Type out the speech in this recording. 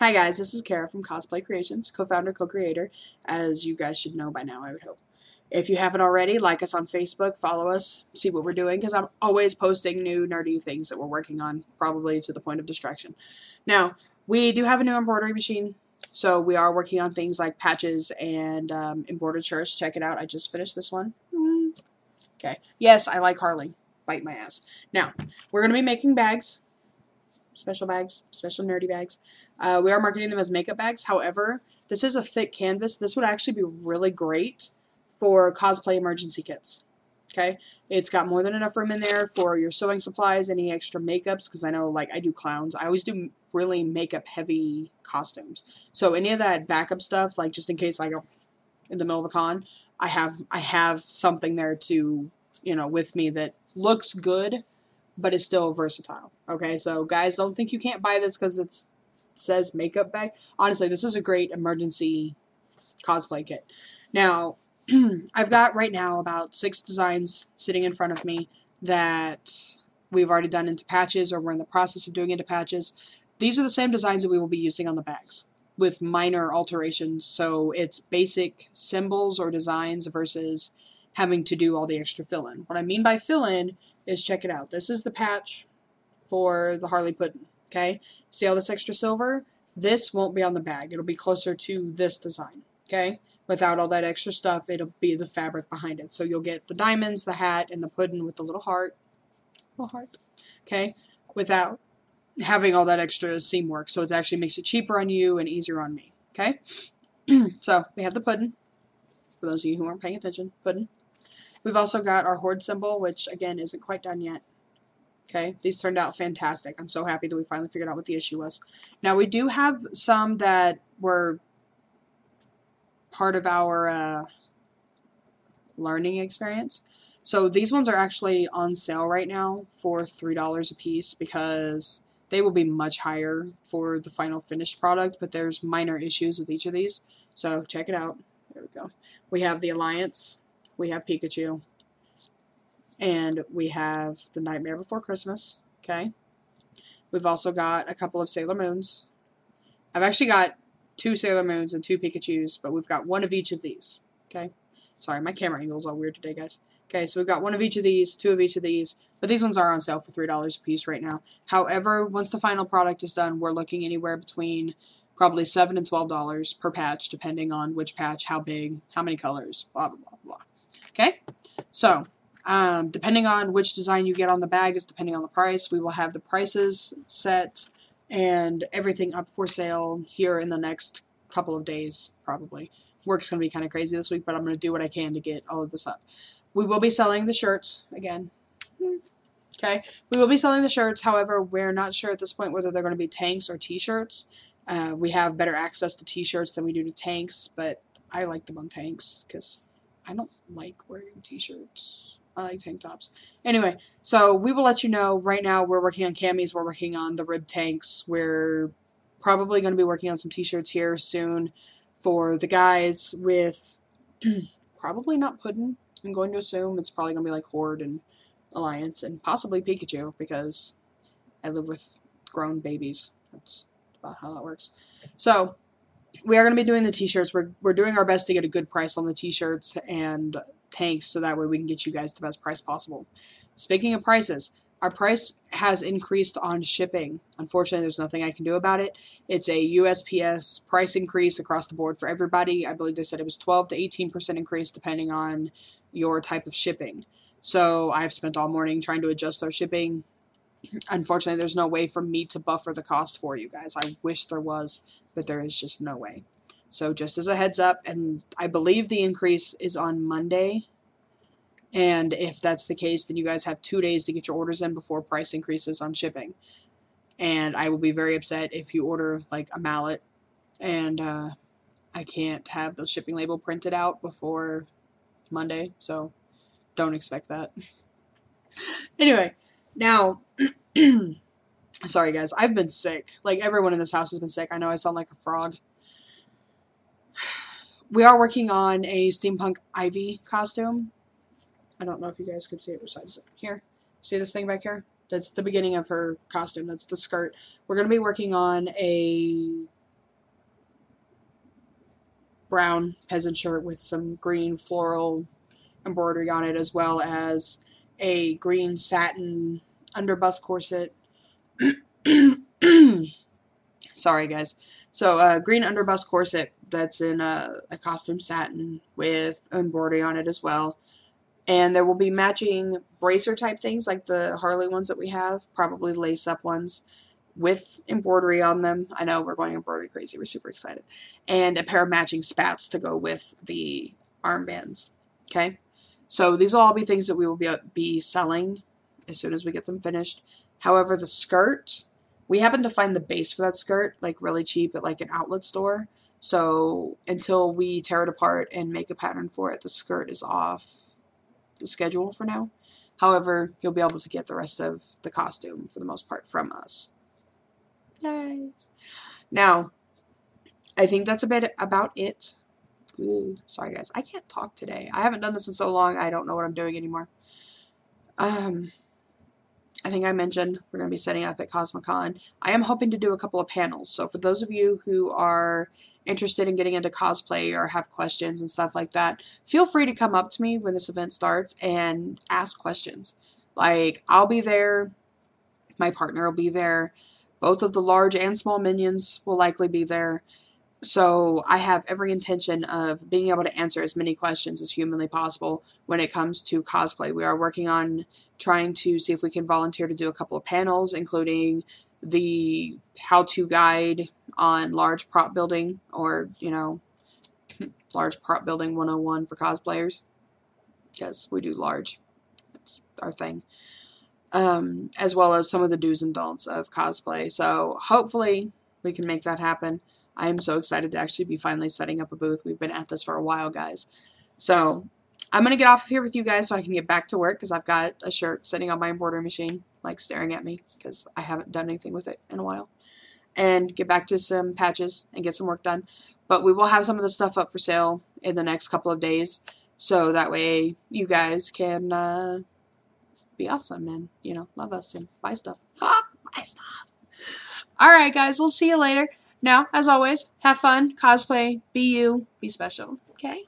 Hi guys, this is Cara from Cosplay Kreations, co-founder, co-creator, as you guys should know by now, I would hope. If you haven't already, like us on Facebook, follow us, see what we're doing, because I'm always posting new nerdy things that we're working on, probably to the point of distraction. Now, we do have a new embroidery machine, so we are working on things like patches and um, embroidered shirts. Check it out. I just finished this one. Mm. Okay. Yes, I like Harley. Bite my ass. Now, we're going to be making bags special bags, special nerdy bags. Uh, we are marketing them as makeup bags. However, this is a thick canvas. This would actually be really great for cosplay emergency kits. Okay, it's got more than enough room in there for your sewing supplies, any extra makeups, because I know, like, I do clowns. I always do really makeup heavy costumes. So any of that backup stuff, like, just in case I go in the middle of a con, I have I have something there to, you know, with me that looks good but it's still versatile. Okay, so guys, don't think you can't buy this because it says makeup bag. Honestly, this is a great emergency cosplay kit. Now, I've got right now about six designs sitting in front of me that we've already done into patches or we're in the process of doing into patches. These are the same designs that we will be using on the bags with minor alterations. So it's basic symbols or designs versus having to do all the extra fill-in. What I mean by fill-in is check it out. This is the patch for the Harley Puddin. Okay, see all this extra silver? This won't be on the bag. It'll be closer to this design. Okay, without all that extra stuff, it'll be the fabric behind it. So you'll get the diamonds, the hat, and the puddin with the little heart. Little heart. Okay, without having all that extra seam work. So it actually makes it cheaper on you and easier on me. Okay, so we have the puddin. For those of you who aren't paying attention, puddin. We've also got our horde symbol, which again isn't quite done yet. Okay, these turned out fantastic. I'm so happy that we finally figured out what the issue was. Now we do have some that were part of our uh, learning experience. So these ones are actually on sale right now for $3 a piece because they will be much higher for the final finished product, but there's minor issues with each of these. So check it out. There we go. We have the Alliance, we have Pikachu, and we have The Nightmare Before Christmas, okay? We've also got a couple of Sailor Moons. I've actually got two Sailor Moons and two Pikachus, but we've got one of each of these, okay? Sorry, my camera angle is all weird today, guys. Okay, so we've got one of each of these, two of each of these, but these ones are on sale for $3 a piece right now. However, once the final product is done, we're looking anywhere between probably 7 and $12 per patch, depending on which patch, how big, how many colors, blah, blah, blah, blah. Okay? So, um, depending on which design you get on the bag is depending on the price. We will have the prices set and everything up for sale here in the next couple of days, probably. Work's going to be kind of crazy this week, but I'm going to do what I can to get all of this up. We will be selling the shirts again. Okay, we will be selling the shirts. However, we're not sure at this point whether they're going to be tanks or t-shirts. Uh, we have better access to t-shirts than we do to tanks, but I like them on tanks because I don't like wearing t-shirts. I like tank tops. Anyway, so we will let you know. Right now, we're working on camis. We're working on the rib tanks. We're probably going to be working on some t-shirts here soon for the guys with probably not Puddin. I'm going to assume it's probably going to be like Horde and Alliance and possibly Pikachu because I live with grown babies. That's about how that works. So, we are going to be doing the t-shirts. We're, we're doing our best to get a good price on the t-shirts and tanks so that way we can get you guys the best price possible. Speaking of prices, our price has increased on shipping. Unfortunately, there's nothing I can do about it. It's a USPS price increase across the board for everybody. I believe they said it was 12 to 18% increase depending on your type of shipping. So I've spent all morning trying to adjust our shipping. Unfortunately, there's no way for me to buffer the cost for you guys. I wish there was, but there is just no way. So just as a heads up, and I believe the increase is on Monday. And if that's the case, then you guys have two days to get your orders in before price increases on shipping. And I will be very upset if you order like a mallet and uh, I can't have the shipping label printed out before Monday. So don't expect that. anyway, now, sorry guys, I've been sick. Like everyone in this house has been sick. I know I sound like a frog we are working on a steampunk Ivy costume. I don't know if you guys can see it besides. Here. See this thing back here? That's the beginning of her costume. That's the skirt. We're going to be working on a brown peasant shirt with some green floral embroidery on it, as well as a green satin underbust corset. Sorry, guys. So, uh, green underbust corset that's in a, a costume satin with embroidery on it as well. And there will be matching bracer type things like the Harley ones that we have, probably lace up ones with embroidery on them. I know we're going embroidery crazy. We're super excited. And a pair of matching spats to go with the armbands. Okay? So these will all be things that we will be, be selling as soon as we get them finished. However, the skirt, we happen to find the base for that skirt like really cheap at like an outlet store. So until we tear it apart and make a pattern for it, the skirt is off the schedule for now. However, you'll be able to get the rest of the costume for the most part from us. Nice. Now, I think that's a bit about it. Ooh, sorry guys, I can't talk today. I haven't done this in so long, I don't know what I'm doing anymore. Um, I think I mentioned we're going to be setting up at CosmoCon. I am hoping to do a couple of panels. So for those of you who are interested in getting into cosplay or have questions and stuff like that, feel free to come up to me when this event starts and ask questions. Like, I'll be there, my partner will be there, both of the large and small minions will likely be there. So I have every intention of being able to answer as many questions as humanly possible when it comes to cosplay. We are working on trying to see if we can volunteer to do a couple of panels, including the how-to guide on large prop building or, you know, large prop building 101 for cosplayers because we do large. It's our thing. Um, as well as some of the do's and don'ts of cosplay. So hopefully we can make that happen. I am so excited to actually be finally setting up a booth. We've been at this for a while, guys. So I'm going to get off of here with you guys so I can get back to work because I've got a shirt sitting on my embroidery machine, like staring at me because I haven't done anything with it in a while. And get back to some patches and get some work done. But we will have some of the stuff up for sale in the next couple of days. So that way you guys can uh, be awesome and, you know, love us and buy stuff. Ah, buy stuff. Alright, guys. We'll see you later. Now, as always, have fun, cosplay, be you, be special. Okay?